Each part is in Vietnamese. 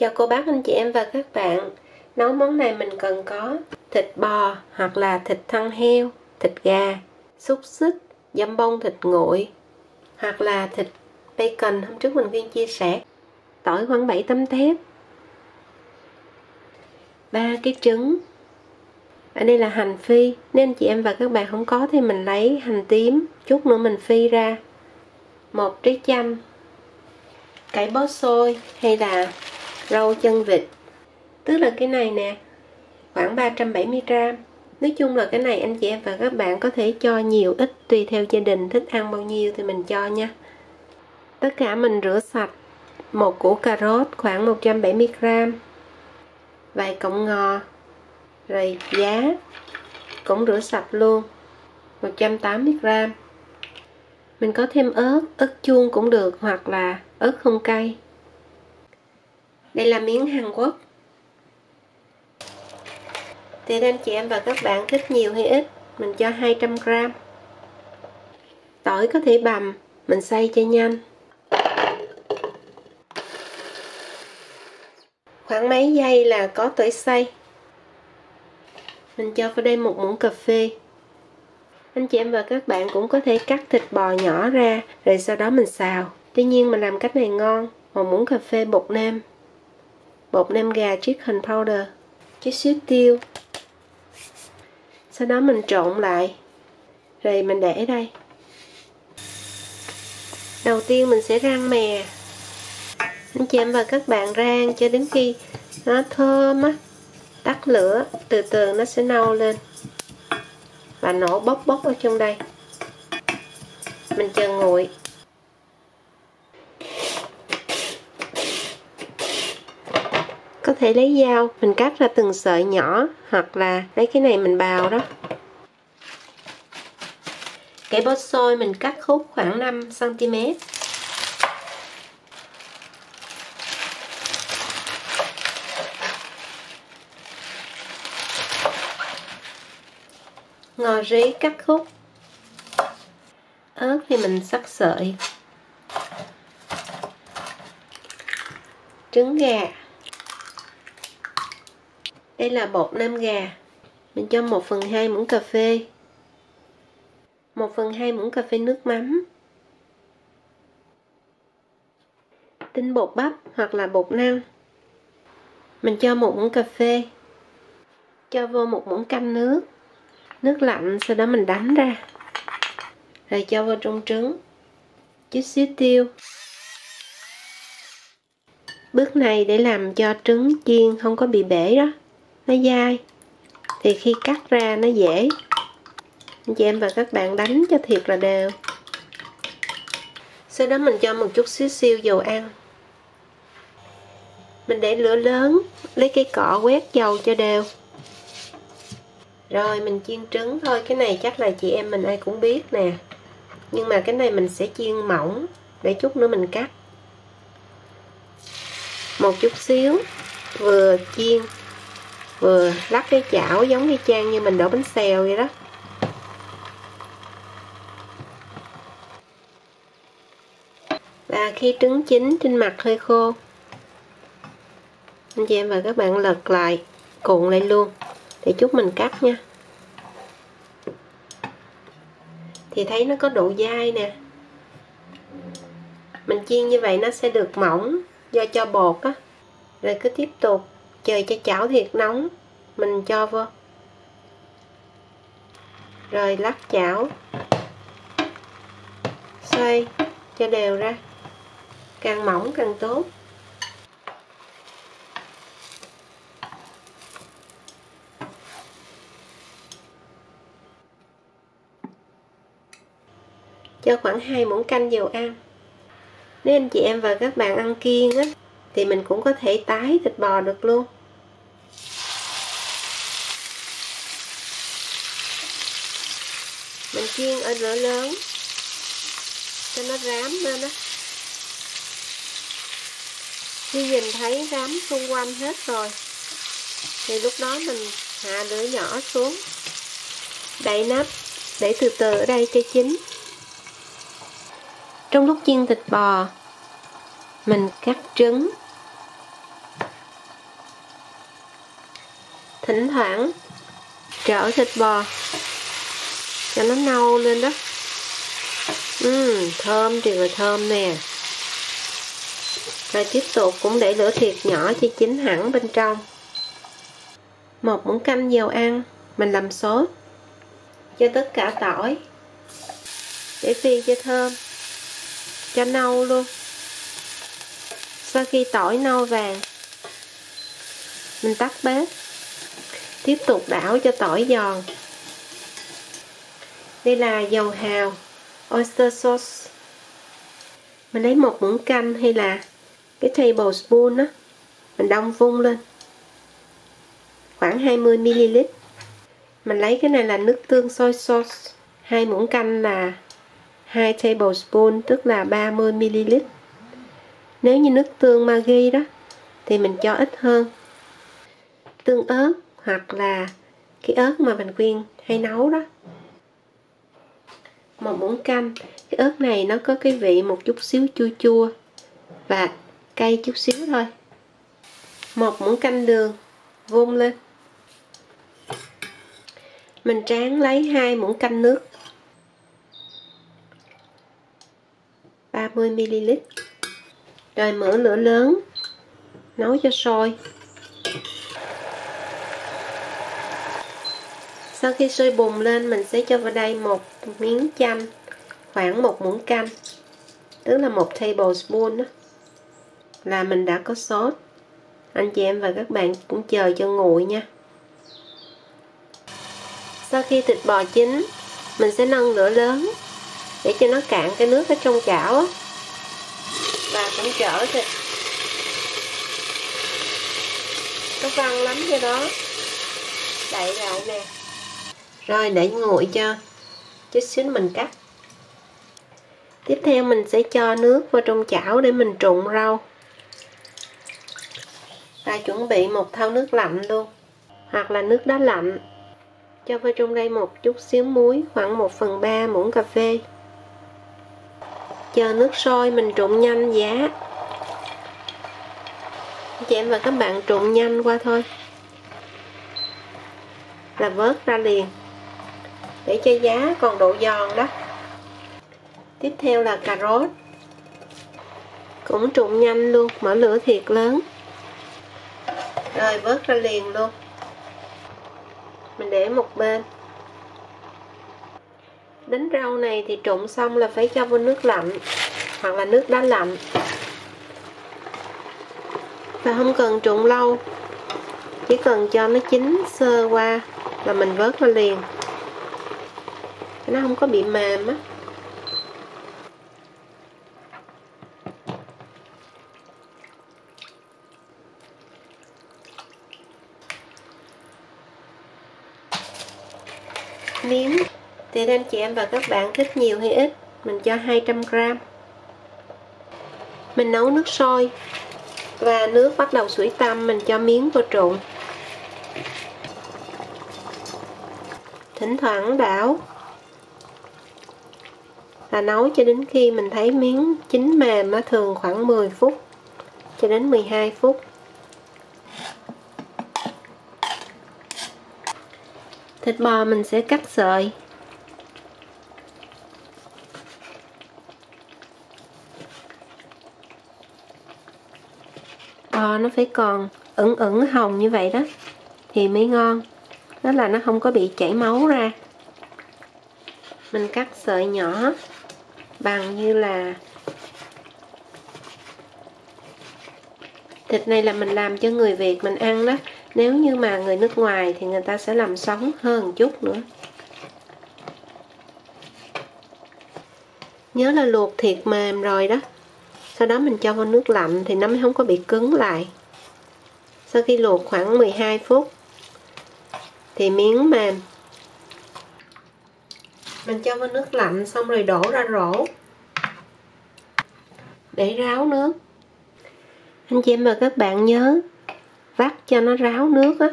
Chào cô bác anh chị em và các bạn. Nấu món này mình cần có thịt bò hoặc là thịt thăn heo, thịt gà, xúc xích, dăm bông thịt nguội hoặc là thịt bacon. Hôm trước mình Quyên chia sẻ tỏi khoảng 7 tấm thép ba cái trứng. Ở đây là hành phi. Nên chị em và các bạn không có thì mình lấy hành tím chút nữa mình phi ra. Một trái chanh cải bó xôi hay là rau chân vịt. Tức là cái này nè, khoảng 370 gram. Nói chung là cái này anh chị em và các bạn có thể cho nhiều ít, tùy theo gia đình, thích ăn bao nhiêu thì mình cho nha. Tất cả mình rửa sạch, một củ cà rốt khoảng 170 gram, vài cọng ngò rồi giá cũng rửa sạch luôn 180 gram. Mình có thêm ớt ớt chuông cũng được hoặc là ớt không cay đây là miếng Hàn Quốc. Thì anh chị em và các bạn thích nhiều hay ít, mình cho 200 gram. Tỏi có thể bằm, mình xay cho nhanh. Khoảng mấy giây là có tỏi xay. Mình cho vào đây một muỗng cà phê. Anh chị em và các bạn cũng có thể cắt thịt bò nhỏ ra, rồi sau đó mình xào. Tuy nhiên mình làm cách này ngon, một muỗng cà phê bột nêm bột nem gà chicken powder chút xíu tiêu. Sau đó mình trộn lại. Rồi mình để đây. Đầu tiên mình sẽ rang mè. Anh chị em và các bạn rang cho đến khi nó thơm á. Tắt lửa, từ từ nó sẽ nâu lên. Và nổ bốc bốc ở trong đây. Mình chờ nguội. Thể lấy dao, mình cắt ra từng sợi nhỏ, hoặc là lấy cái này mình bào đó. Cái bó xôi mình cắt khúc khoảng 5 cm ngò rí cắt khúc. Ớt thì mình sắc sợi. Trứng gà đây là bột nam gà. Mình cho 1 phần 2 muỗng cà phê. 1 phần 2 muỗng cà phê nước mắm. Tinh bột bắp hoặc là bột năng mình cho 1 muỗng cà phê. Cho vô 1 muỗng canh nước. Nước lạnh, sau đó mình đánh ra. Rồi cho vô trong trứng. Chút xíu tiêu. Bước này để làm cho trứng chiên, không có bị bể đó nó dai. Thì khi cắt ra nó dễ. Anh chị em và các bạn đánh cho thiệt là đều. Sau đó mình cho một chút xíu siêu dầu ăn. Mình để lửa lớn, lấy cây cọ quét dầu cho đều. Rồi mình chiên trứng thôi, cái này chắc là chị em mình ai cũng biết nè. Nhưng mà cái này mình sẽ chiên mỏng, để chút nữa mình cắt. Một chút xíu, vừa chiên vừa lắc cái chảo giống như trang như mình đổ bánh xèo vậy đó. Và khi trứng chín trên mặt hơi khô. Anh chị em và các bạn lật lại, cuộn lại luôn. Để chút mình cắt nha. Thì thấy nó có độ dai nè. Mình chiên như vậy nó sẽ được mỏng do cho bột á. Rồi cứ tiếp tục chờ cho chảo thiệt nóng. Mình cho vô. Rồi lắc chảo. Xoay cho đều ra. Càng mỏng càng tốt. Cho khoảng 2 muỗng canh dầu ăn. Nếu anh chị em và các bạn ăn kiêng á thì mình cũng có thể tái thịt bò được luôn. Mình chiên ở lửa lớn, cho nó rám lên á. Khi nhìn thấy rám xung quanh hết rồi, thì lúc đó mình hạ lửa nhỏ xuống, đậy nắp để từ từ ở đây cho chín. Trong lúc chiên thịt bò, mình cắt trứng thỉnh thoảng trở thịt bò cho nó nâu lên đó. Uhm, thơm thì là thơm nè. Rồi tiếp tục cũng để lửa thiệt nhỏ cho chín hẳn bên trong. Một muỗng canh dầu ăn mình làm sốt cho tất cả tỏi để phi cho thơm cho nâu luôn. Sau khi tỏi nâu vàng mình tắt bếp tiếp tục đảo cho tỏi giòn. Đây là dầu hào, oyster sauce. Mình lấy một muỗng canh hay là cái tablespoon á, mình đông vung lên. Khoảng 20 ml mình lấy cái này là nước tương soy sauce. Hai muỗng canh là 2 tablespoon tức là 30 ml nếu như nước tương Maggi đó, thì mình cho ít hơn. Tương ớt hoặc là cái ớt mà mình quyên hay nấu đó. Một muỗng canh cái ớt này nó có cái vị một chút xíu chua chua và cay chút xíu thôi. Một muỗng canh đường vung lên. Mình tráng lấy hai muỗng canh nước 30 ml rồi mở lửa lớn, nấu cho sôi. Sau khi sôi bùng lên, mình sẽ cho vào đây một miếng chanh, khoảng một muỗng canh, tức là một tablespoon đó là mình đã có sốt. Anh chị em và các bạn cũng chờ cho nguội nha. Sau khi thịt bò chín, mình sẽ nâng lửa lớn để cho nó cạn cái nước ở trong chảo đó. và cũng chở thịt. Nó văng lắm cho đó. Đậy lại nè rồi, để nguội cho chút xíu mình cắt. Tiếp theo mình sẽ cho nước vào trong chảo để mình trụng rau. Ta chuẩn bị một thau nước lạnh luôn, hoặc là nước đá lạnh. Cho vào trong đây một chút xíu muối, khoảng 1 phần 3 muỗng cà phê. Chờ nước sôi, mình trụng nhanh giá. Chị em và các bạn trụng nhanh qua thôi. Là vớt ra liền để cho giá còn độ giòn đó. Tiếp theo là cà rốt. Cũng trụng nhanh luôn, mở lửa thiệt lớn. Rồi vớt ra liền luôn. Mình để một bên. Đánh rau này thì trụng xong là phải cho vô nước lạnh, hoặc là nước đá lạnh. Và không cần trụng lâu, chỉ cần cho nó chín sơ qua là mình vớt ra liền nó không có bị mềm á. Miếng. Thì anh chị em và các bạn thích nhiều hay ít, mình cho 200 gram. Mình nấu nước sôi và nước bắt đầu sủi tăm mình cho miếng vô trộn. Thỉnh thoảng đảo là nấu cho đến khi mình thấy miếng chín mềm nó thường khoảng 10 phút cho đến 12 phút. Thịt bò mình sẽ cắt sợi. Bò nó phải còn ửng ửng hồng như vậy đó, thì mới ngon. Đó là nó không có bị chảy máu ra. Mình cắt sợi nhỏ bằng như là thịt này là mình làm cho người Việt mình ăn đó. Nếu như mà người nước ngoài thì người ta sẽ làm sống hơn một chút nữa. Nhớ là luộc thiệt mềm rồi đó. Sau đó mình cho vào nước lạnh thì nó mới không có bị cứng lại. Sau khi luộc khoảng 12 phút thì miếng mềm mình cho vào nước lạnh xong rồi đổ ra rổ. Để ráo nước. Anh chị em và các bạn nhớ vắt cho nó ráo nước á.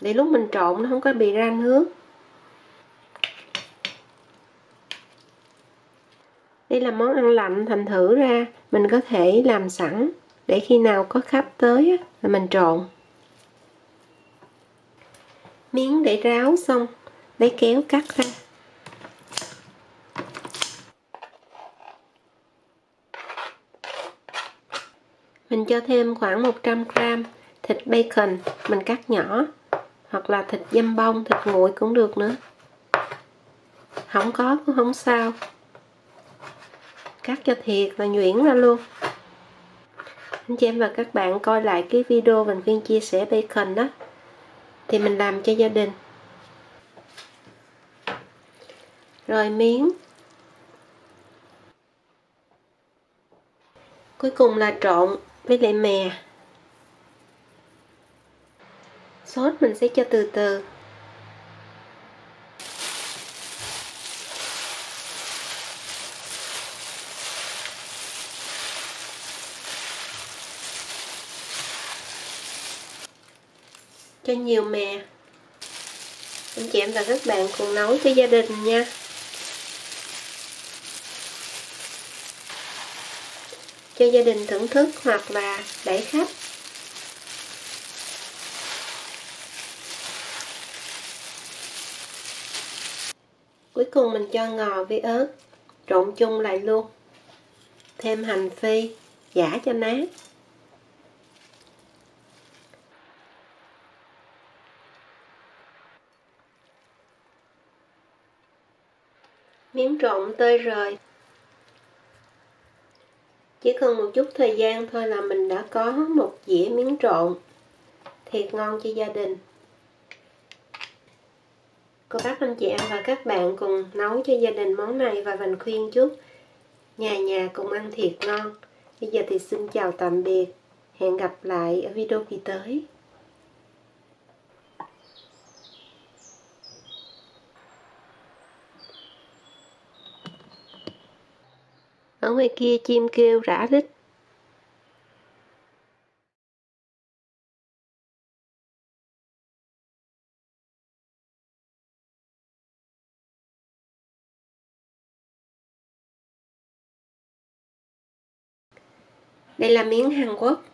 Để lúc mình trộn nó không có bị ra nước. Đây là món ăn lạnh thành thử ra mình có thể làm sẵn để khi nào có khách tới á, là mình trộn. Miếng để ráo xong lấy kéo cắt ra. Mình cho thêm khoảng 100 gram thịt bacon, mình cắt nhỏ. Hoặc là thịt dăm bông, thịt nguội cũng được nữa. Không có cũng không sao. Cắt cho thiệt là nhuyễn ra luôn. Anh chị em và các bạn coi lại cái video mình khuyên chia sẻ bacon đó. Thì mình làm cho gia đình. Rồi miếng. Cuối cùng là trộn với lại mè. Sốt mình sẽ cho từ từ. Cho nhiều mè. Anh chị em và các bạn cùng nấu cho gia đình nha. Cho gia đình thưởng thức hoặc là đẩy khách. Cuối cùng mình cho ngò với ớt, trộn chung lại luôn. Thêm hành phi giả cho nát. Miếng trộn tơi rời chỉ cần một chút thời gian thôi là mình đã có một dĩa miếng trộn. Thiệt ngon cho gia đình. Cô bác, anh chị em và các bạn cùng nấu cho gia đình món này và mình khuyên chúc nhà nhà cùng ăn thiệt ngon. Bây giờ thì xin chào tạm biệt. Hẹn gặp lại ở video kỳ tới. Ở ngoài kia chim kêu rã rít. Đây là miếng Hàn Quốc.